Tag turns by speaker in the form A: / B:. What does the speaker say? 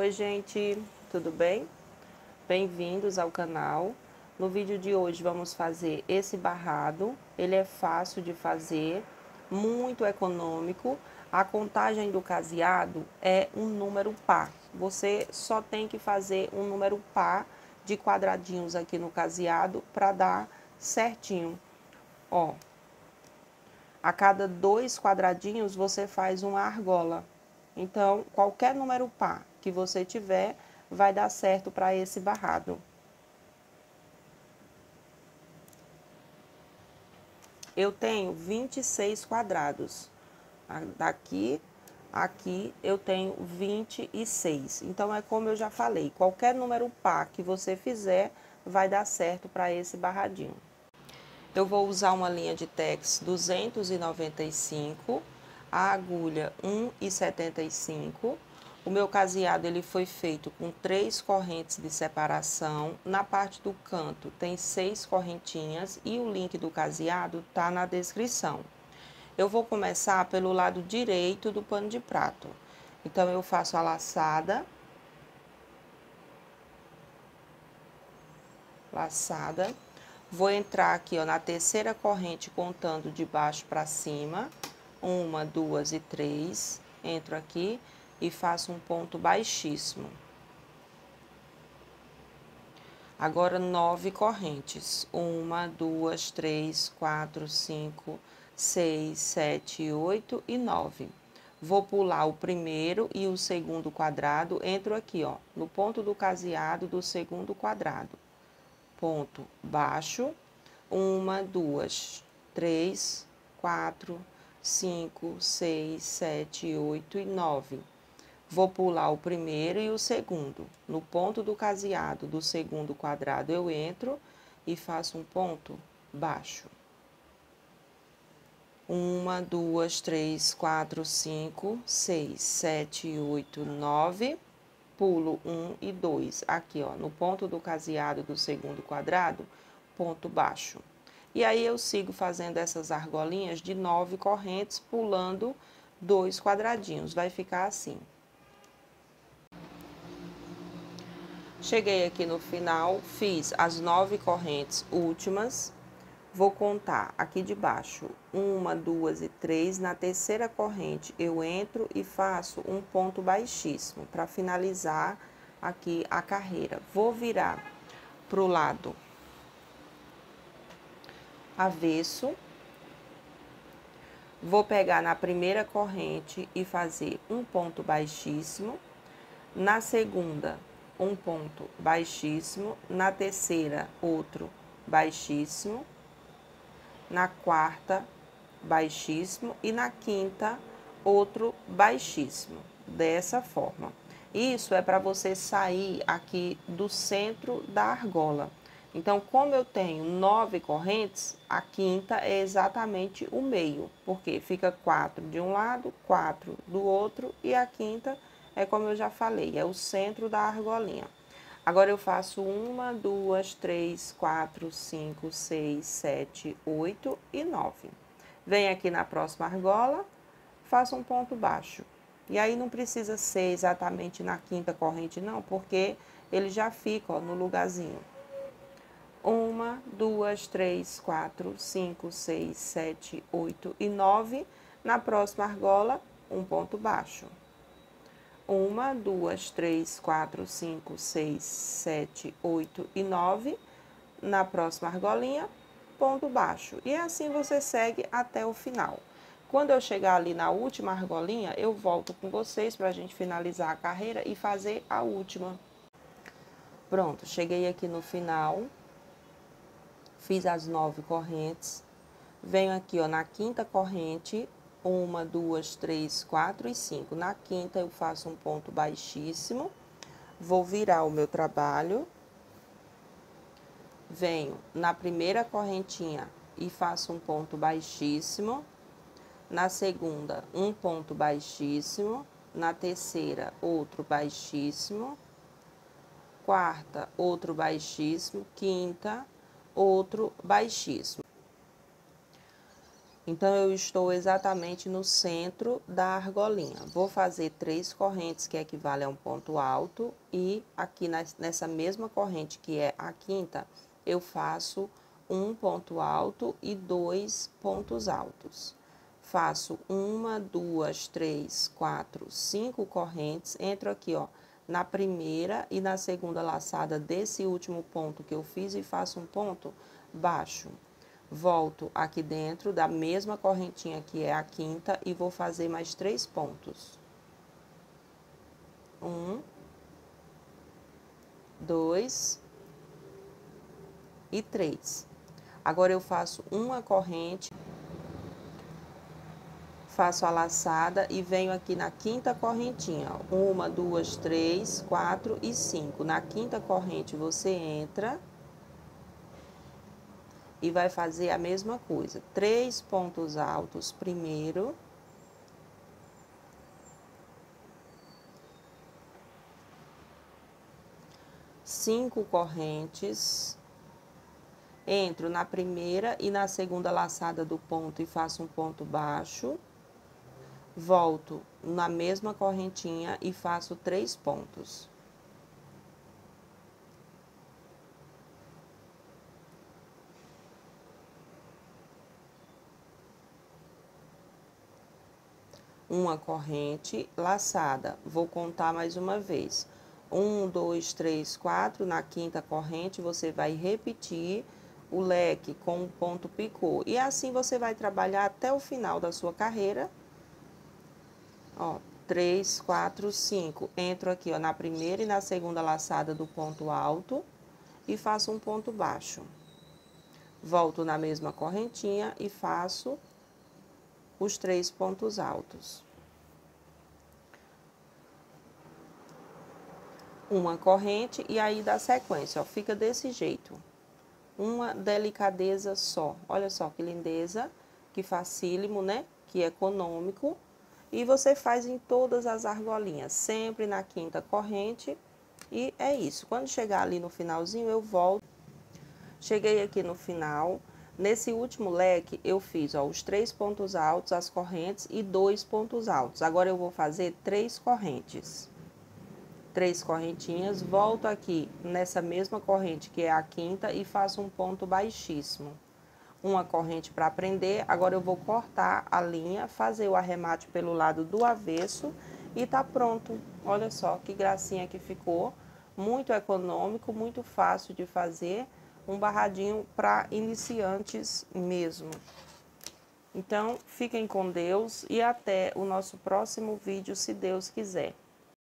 A: Oi gente, tudo bem? Bem-vindos ao canal. No vídeo de hoje vamos fazer esse barrado. Ele é fácil de fazer, muito econômico. A contagem do caseado é um número par. Você só tem que fazer um número par de quadradinhos aqui no caseado para dar certinho. Ó, a cada dois quadradinhos você faz uma argola. Então, qualquer número par que você tiver vai dar certo para esse barrado. Eu tenho 26 quadrados. Daqui, aqui, eu tenho 26. Então, é como eu já falei, qualquer número par que você fizer vai dar certo para esse barradinho. Eu vou usar uma linha de tex 295, a agulha 1,75. O meu caseado ele foi feito com três correntes de separação. Na parte do canto tem seis correntinhas e o link do caseado tá na descrição. Eu vou começar pelo lado direito do pano de prato. Então, eu faço a laçada. Laçada. Vou entrar aqui, ó, na terceira corrente, contando de baixo para cima. Uma, duas e três. Entro aqui e faço um ponto baixíssimo. Agora, nove correntes. Uma, duas, três, quatro, cinco, seis, sete, oito e nove. Vou pular o primeiro e o segundo quadrado. Entro aqui, ó, no ponto do caseado do segundo quadrado ponto baixo, uma, duas, três, quatro, cinco, seis, sete, oito e nove. Vou pular o primeiro e o segundo. No ponto do caseado do segundo quadrado, eu entro e faço um ponto baixo. Uma, duas, três, quatro, cinco, seis, sete, oito, nove pulo 1 e 2, aqui ó, no ponto do caseado do segundo quadrado, ponto baixo. E aí eu sigo fazendo essas argolinhas de nove correntes, pulando dois quadradinhos, vai ficar assim. Cheguei aqui no final, fiz as nove correntes últimas, Vou contar aqui de baixo, uma, duas e três. Na terceira corrente, eu entro e faço um ponto baixíssimo para finalizar aqui a carreira. Vou virar para o lado avesso. Vou pegar na primeira corrente e fazer um ponto baixíssimo. Na segunda, um ponto baixíssimo. Na terceira, outro baixíssimo na quarta, baixíssimo, e na quinta, outro baixíssimo, dessa forma. Isso é para você sair aqui do centro da argola. Então, como eu tenho nove correntes, a quinta é exatamente o meio, porque fica quatro de um lado, quatro do outro, e a quinta é como eu já falei, é o centro da argolinha. Agora eu faço uma, duas, três, quatro, cinco, seis, sete, oito e nove. Venho aqui na próxima argola, faço um ponto baixo. E aí não precisa ser exatamente na quinta corrente, não, porque ele já fica ó, no lugarzinho. Uma, duas, três, quatro, cinco, seis, sete, oito e nove. Na próxima argola, um ponto baixo uma, duas, três, quatro, cinco, seis, sete, oito e nove. Na próxima argolinha, ponto baixo. E assim você segue até o final. Quando eu chegar ali na última argolinha, eu volto com vocês para a gente finalizar a carreira e fazer a última. Pronto, cheguei aqui no final. Fiz as nove correntes. Venho aqui, ó, na quinta corrente, uma, duas, três, quatro e cinco. Na quinta, eu faço um ponto baixíssimo, vou virar o meu trabalho, venho na primeira correntinha e faço um ponto baixíssimo, na segunda, um ponto baixíssimo, na terceira, outro baixíssimo, quarta, outro baixíssimo, quinta, outro baixíssimo. Então, eu estou exatamente no centro da argolinha. Vou fazer três correntes, que equivale a um ponto alto, e aqui nessa mesma corrente, que é a quinta, eu faço um ponto alto e dois pontos altos. Faço uma, duas, três, quatro, cinco correntes, entro aqui, ó, na primeira e na segunda laçada desse último ponto que eu fiz e faço um ponto baixo volto aqui dentro da mesma correntinha que é a quinta e vou fazer mais três pontos. Um, dois e três. Agora eu faço uma corrente, faço a laçada e venho aqui na quinta correntinha. Uma, duas, três, quatro e cinco. Na quinta corrente você entra e vai fazer a mesma coisa. Três pontos altos primeiro. Cinco correntes. Entro na primeira e na segunda laçada do ponto e faço um ponto baixo. Volto na mesma correntinha e faço três pontos. uma corrente laçada. Vou contar mais uma vez. Um, dois, três, quatro. Na quinta corrente, você vai repetir o leque com o ponto picô. E assim você vai trabalhar até o final da sua carreira. Ó, três, quatro, cinco. Entro aqui, ó, na primeira e na segunda laçada do ponto alto e faço um ponto baixo. Volto na mesma correntinha e faço os três pontos altos. Uma corrente e aí dá sequência, ó, fica desse jeito. Uma delicadeza só. Olha só que lindeza, que facílimo, né? Que econômico. E você faz em todas as argolinhas, sempre na quinta corrente. E é isso. Quando chegar ali no finalzinho, eu volto. Cheguei aqui no final, Nesse último leque, eu fiz ó, os três pontos altos, as correntes e dois pontos altos. Agora, eu vou fazer três correntes. Três correntinhas, volto aqui nessa mesma corrente, que é a quinta, e faço um ponto baixíssimo. Uma corrente para prender, agora eu vou cortar a linha, fazer o arremate pelo lado do avesso e tá pronto. Olha só que gracinha que ficou, muito econômico, muito fácil de fazer um barradinho para iniciantes mesmo. Então, fiquem com Deus e até o nosso próximo vídeo, se Deus quiser.